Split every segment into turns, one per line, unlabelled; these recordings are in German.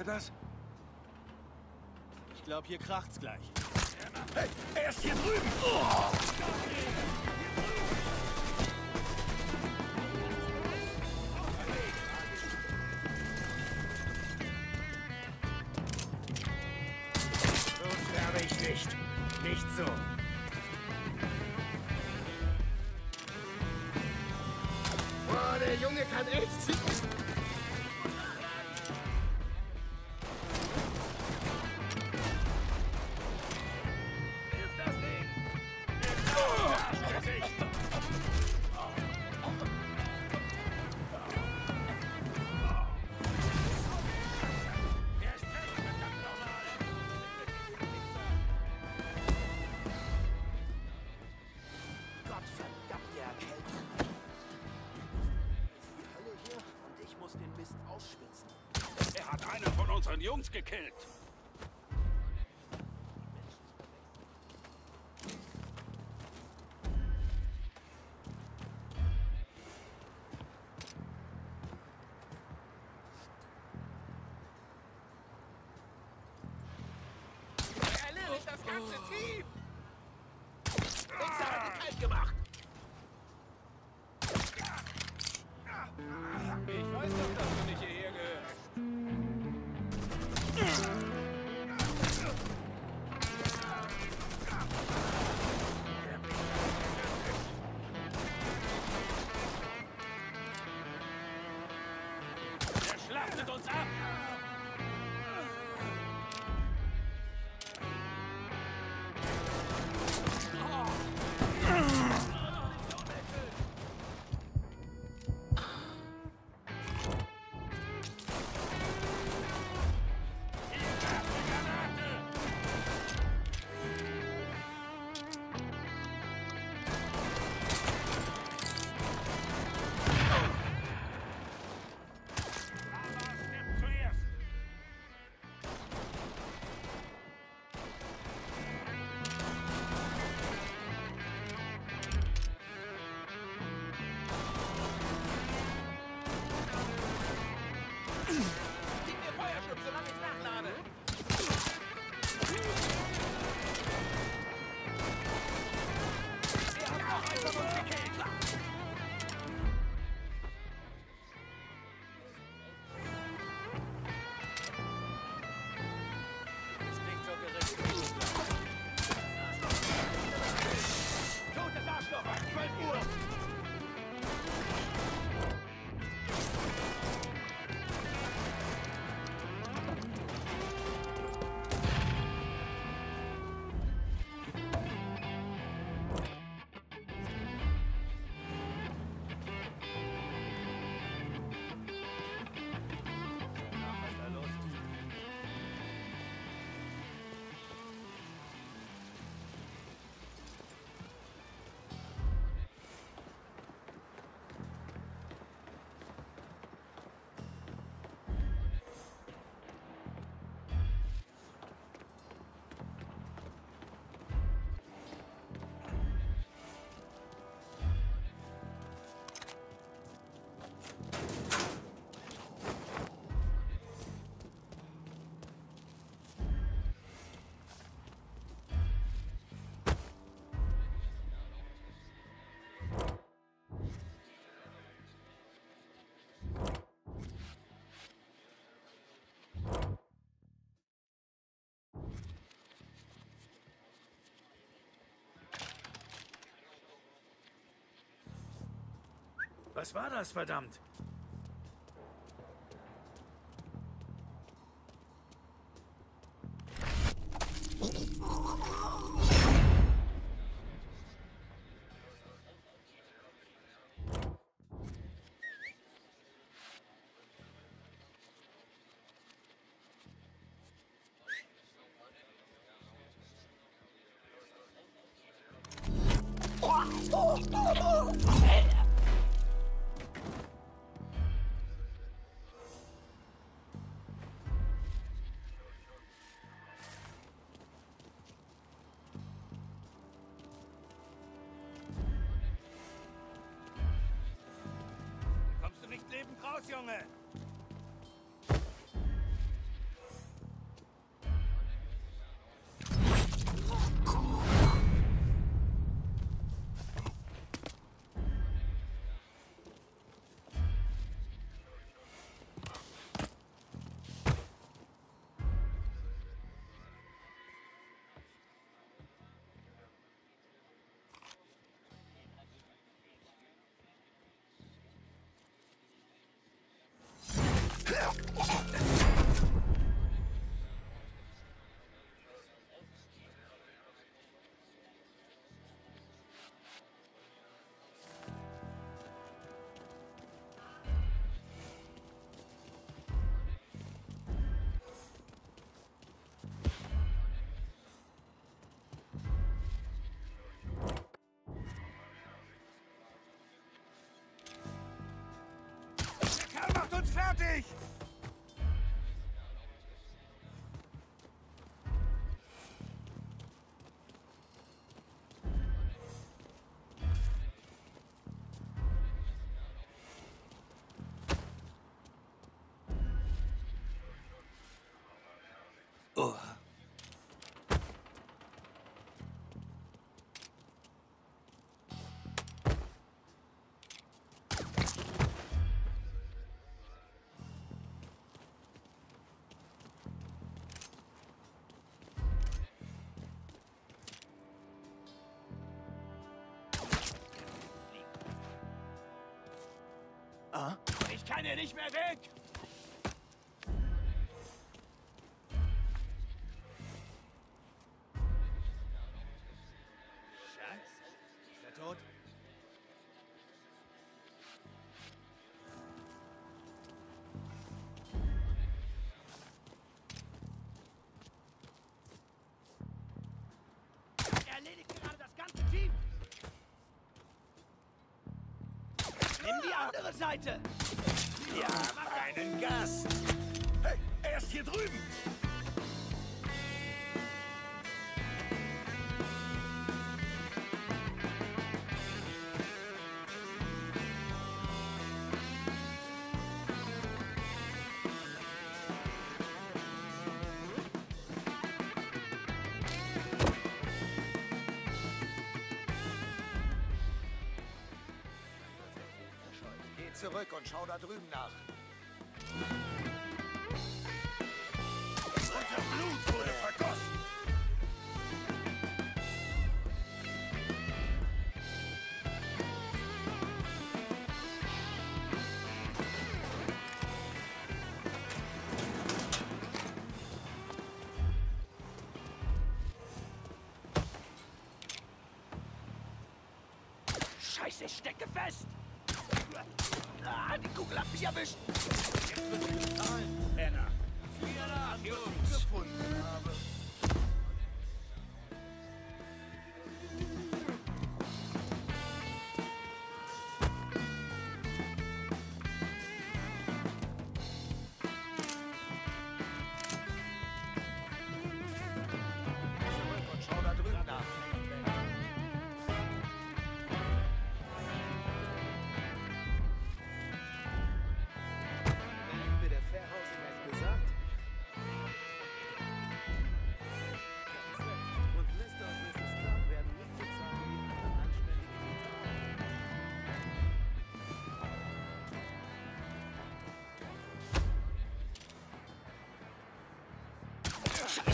er das?
Ich glaube, hier kracht's gleich.
Hey, er ist hier drüben! Oh!
So sterbe ich nicht. Nicht so. Boah, der Junge kann echt
unseren Jungs gekillt.
Erledigt das ganze Team! Hat die kalt gemacht!
Er schlachtet uns
Was
war das, verdammt? Kommst du nicht 方向诶！
Fertig!
Kann hier nicht mehr weg!
Scheiße. Ist er tot?
Er erledigt gerade das ganze Team! Nimm die andere Seite! Ja, mach einen Gast!
Hey, er ist hier drüben! Zurück und schau da drüben nach.
Unser Blut wurde vergossen! Scheiße, ich stecke fest! Ah, die Kugel hat mich erwischt! Jetzt müssen wir zahlen, Penner. An uns!
Gefunden habe.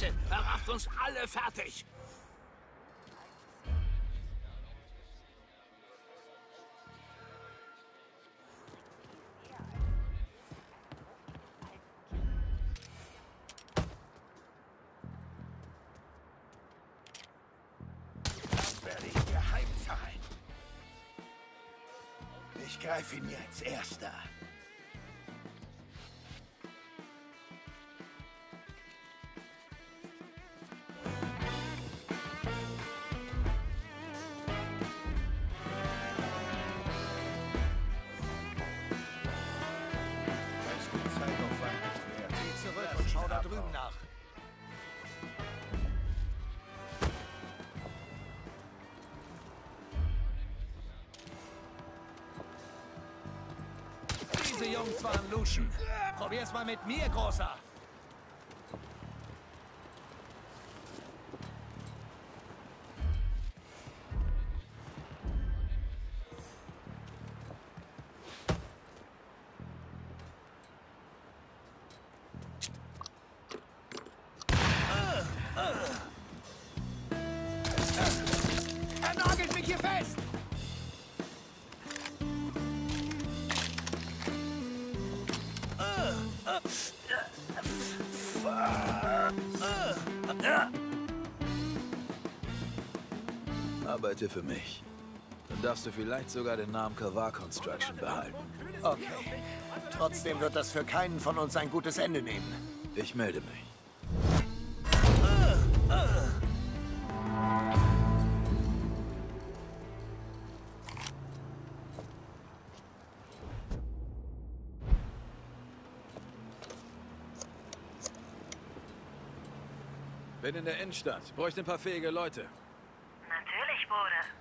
Scheiße, er macht uns alle fertig!
Ich greife ihn als Erster.
Jungs waren Luschen. Probier's mal mit mir, Großer.
Arbeite für mich. Dann darfst du vielleicht sogar den Namen Kavar Construction behalten.
Okay. Trotzdem wird das für keinen von uns ein gutes Ende nehmen.
Ich melde mich. Bin in der Innenstadt. Bräuchte ein paar fähige Leute.
Natürlich, Bruder.